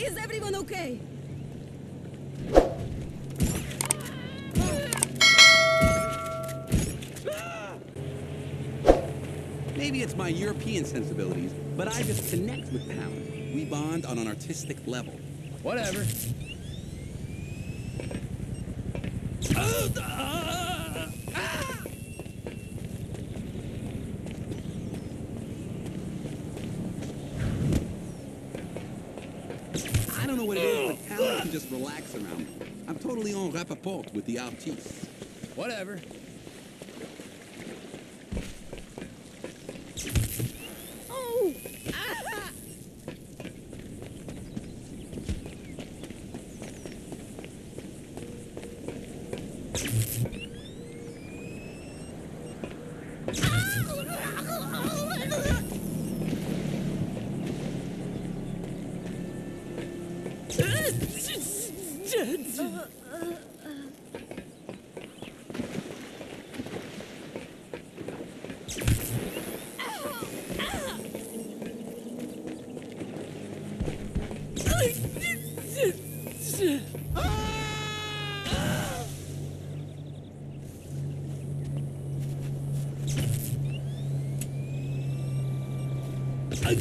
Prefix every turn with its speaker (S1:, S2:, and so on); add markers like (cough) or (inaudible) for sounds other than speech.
S1: Is everyone okay?
S2: Maybe it's my European sensibilities, but I just connect with Talon. We bond on an artistic level.
S3: Whatever.
S2: Oh, I don't know what it is, but Talon can just relax around me. I'm totally en rapport with the artistes.
S3: Whatever.
S1: Oh! Ah! (laughs) 아,